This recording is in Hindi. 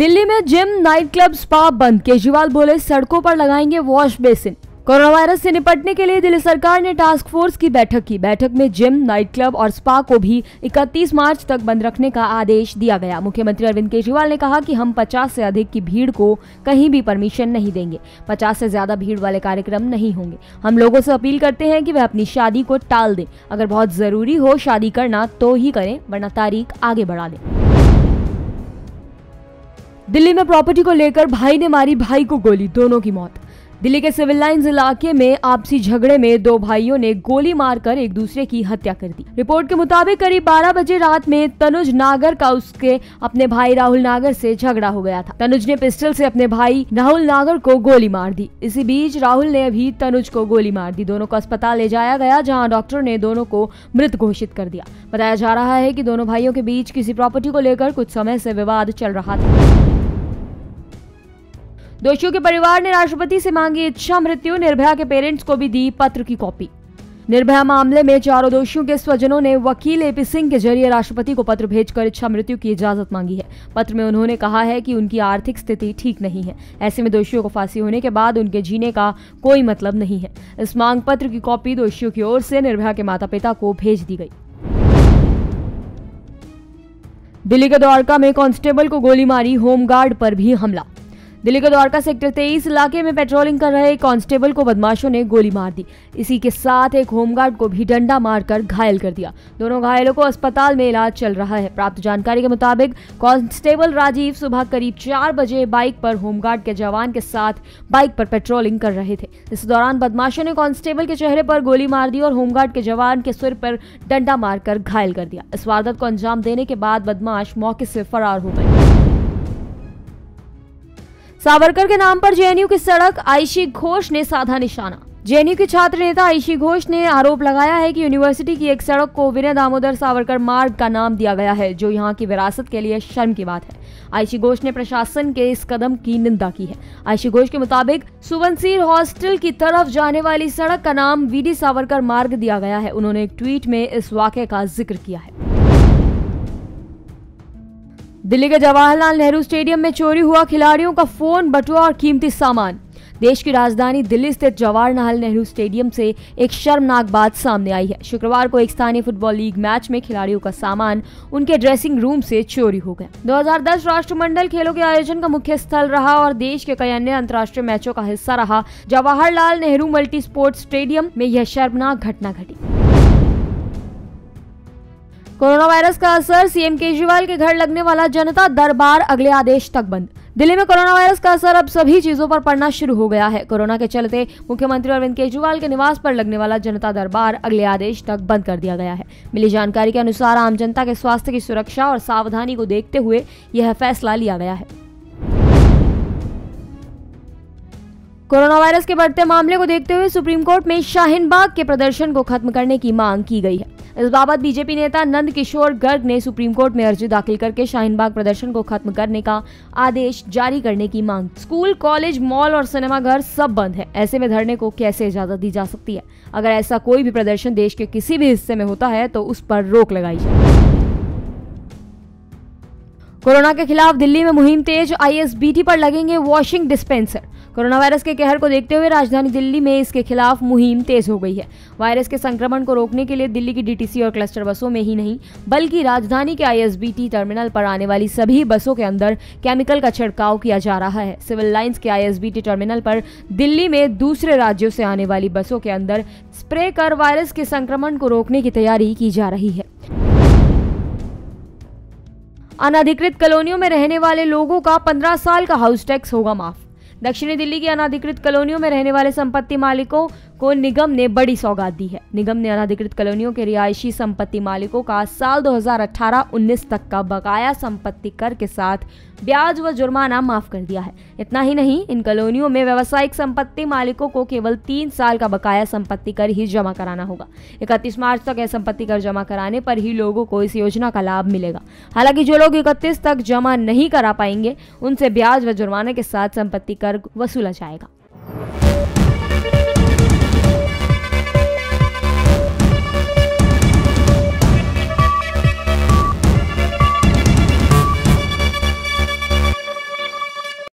दिल्ली में जिम, नाइट क्लब, स्पा बंद। केजरीवाल बोले, सड़कों पर लगाएँगे वॉश बेसिन। कोरोना वायरस से निपटने के लिए दिल्ली सरकार ने टास्क फोर्स की बैठक की। बैठक में जिम, नाइट क्लब और स्पा को भी 31 मार्च तक बंद रखने का आदेश दिया गया। मुख्यमंत्री अरविंद केजरीवाल ने कहा कि हम 50 से अधिक की भीड़ को कहीं भी परमिशन नहीं देंगे। 50 से ज़्यादा भीड़ वाले कार्यक्रम नहीं होंगे। हम लोगों से अपील करते हैं कि वे अपनी शादी को टाल दें। अगर बहुत ज़रूरी हो शादी करना तो ही करें, वरना तारीख आगे बढ़ा दें। दिल्ली में प्रॉपर्टी को लेकर भाई ने मारी भाई को गोली, दोनों की मौत। दिल्ली के सिविल लाइंस इलाके में आपसी झगड़े में दो भाइयों ने गोली मारकर एक दूसरे की हत्या कर दी। रिपोर्ट के मुताबिक करीब 12 बजे रात में तनुज नागर का उसके अपने भाई राहुल नागर से झगड़ा हो गया था। तनुज ने पिस्टल से अपने भाई राहुल नागर को गोली मार दी। इसी बीच राहुल ने अभी तनुज को गोली मार दी। दोनों को अस्पताल ले जाया गया, जहाँ डॉक्टर ने दोनों को मृत घोषित कर दिया। बताया जा रहा है की दोनों भाइयों के बीच किसी प्रॉपर्टी को लेकर कुछ समय से विवाद चल रहा था। दोषियों के परिवार ने राष्ट्रपति से मांगी इच्छा, मृत्यु, निर्भया के पेरेंट्स को भी दी पत्र की कॉपी। निर्भया मामले में चारों दोषियों के स्वजनों ने वकील एपी सिंह के ज़रिए राष्ट्रपति को पत्र भेजकर इच्छा, मृत्यु की इजाज़त मांगी है। पत्र में उन्होंने कहा है कि उनकी आर्थिक स्थिति ठीक नहीं है। ऐसे में दोषियों को फांसी होने के बाद उनके जीने का कोई मतलब नहीं है। इस मांग पत्र की कॉपी दोषियों की ओर से निर्भया के माता पिता को भेज दी गई। दिल्ली के द्वारका में कांस्टेबल को गोली मारी, होमगार्ड पर भी हमला। दिल्ली के द्वारका सेक्टर तेईस इलाके में पेट्रोलिंग कर रहे कांस्टेबल को बदमाशों ने गोली मार दी। इसी के साथ एक होमगार्ड को भी डंडा मारकर घायल कर दिया। दोनों घायलों को अस्पताल में इलाज चल रहा है। प्राप्त जानकारी के मुताबिक कांस्टेबल राजीव सुबह करीब चार बजे बाइक पर होमगार्ड के जवान के साथ बाइक पर पेट्रोलिंग कर रहे थे। इस दौरान बदमाशों ने कांस्टेबल के चेहरे पर गोली मार दी और होमगार्ड के जवान के सिर पर डंडा मारकर घायल कर दिया। इस वारदात को अंजाम देने के बाद बदमाश मौके से फरार हो गए। सावरकर के नाम पर जेएनयू की सड़क आयशी घोष ने साधा निशाना। जेएनयू के छात्र नेता आयशी घोष ने आरोप लगाया है कि यूनिवर्सिटी की एक सड़क को विनय दामोदर सावरकर मार्ग का नाम दिया गया है, जो यहाँ की विरासत के लिए शर्म की बात है। आयशी घोष ने प्रशासन के इस कदम की निंदा की है। आयशी घोष के मुताबिक, सुबनसीर हॉस्टल की तरफ़ जाने वाली सड़क का नाम वीडी सावरकर मार्ग दिया गया है। उन्होंने एक ट्वीट में इस वाक्य का ज़िक्र किया है। दिल्ली के जवाहरलाल नेहरू स्टेडियम में चोरी हुआ खिलाड़ियों का फ़ोन, बटुआ और कीमती सामान। देश की राजधानी दिल्ली स्थित जवाहरलाल नेहरू स्टेडियम से एक शर्मनाक बात सामने आई है। शुक्रवार को एक स्थानीय फुटबॉल लीग मैच में खिलाड़ियों का सामान उनके ड्रेसिंग रूम से चोरी हो गया। 2010 राष्ट्रमंडल खेलों के आयोजन का मुख्य स्थल रहा और देश के कई अन्य अंतर्राष्ट्रीय मैचों का हिस्सा रहा। Jawaharlal Nehru multi sports stadium में यह शर्मनाक घटना घटी। कोरोना वायरस का असर सीएम केजरीवाल के घर लगने वाला जनता दरबार अगले आदेश तक बंद। दिल्ली में कोरोना वायरस का असर अब सभी चीज़ों पर पड़ना शुरू हो गया है। कोरोना के चलते मुख्यमंत्री अरविंद केजरीवाल के निवास पर लगने वाला जनता दरबार अगले आदेश तक बंद कर दिया गया है। मिली जानकारी के अनुसार आम जनता के स्वास्थ्य की सुरक्षा और सावधानी को देखते हुए यह फैसला लिया गया है। कोरोना वायरस के बढ़ते मामले को देखते हुए सुप्रीम कोर्ट में शाहीन बाग के प्रदर्शन को खत्म करने की मांग की गई है। इस बाबत बीजेपी नेता नंद किशोर गर्ग ने सुप्रीम कोर्ट में अर्जी दाखिल करके शाहीन बाग प्रदर्शन को खत्म करने का आदेश जारी करने की मांग। स्कूल, कॉलेज, मॉल और सिनेमाघर सब बंद है। ऐसे में धरने को कैसे इजाज़त दी जा सकती है? अगर ऐसा कोई भी प्रदर्शन देश के किसी भी हिस्से में होता है तो उस पर रोक लगाई जाए। कोरोना के खिलाफ दिल्ली में मुहिम तेज, आईएसबीटी पर लगेंगे वॉशिंग डिस्पेंसर। कोरोना वायरस के कहर को देखते हुए राजधानी दिल्ली में इसके खिलाफ मुहिम तेज हो गई है। वायरस के संक्रमण को रोकने के लिए दिल्ली की डीटीसी और क्लस्टर बसों में ही नहीं, बल्कि राजधानी के आईएसबीटी टर्मिनल पर आने वाली सभी बसों के अंदर केमिकल का छिड़काव किया जा रहा है। सिविल लाइन्स के आईएसबीटी टर्मिनल पर दिल्ली में दूसरे राज्यों से आने वाली बसों के अंदर स्प्रे कर वायरस के संक्रमण को रोकने की तैयारी की जा रही है। अनाधिकृत कॉलोनियों में रहने वाले लोगों का 15 साल का हाउस टैक्स होगा माफ़। दक्षिणी दिल्ली की अनाधिकृत कॉलोनियों में रहने वाले संपत्ति मालिकों को निगम ने बड़ी सौगात दी है। निगम ने अनाधिकृत कॉलोनियों के रिहायशी संपत्ति मालिकों का साल 2018-19 तक का बकाया संपत्ति कर के साथ ब्याज व जुर्माना माफ़ कर दिया है। इतना ही नहीं, इन कॉलोनियों में व्यवसायिक संपत्ति मालिकों को केवल तीन साल का बकाया संपत्ति कर ही जमा कराना होगा। इकतीस मार्च तक यह संपत्ति कर जमा कराने पर ही लोगों को इस योजना का लाभ मिलेगा। हालाँकि जो लोग इकतीस तक जमा नहीं करा पाएँगे, उनसे ब्याज व जुर्माने के साथ संपत्ति कर वसूला जाएगा।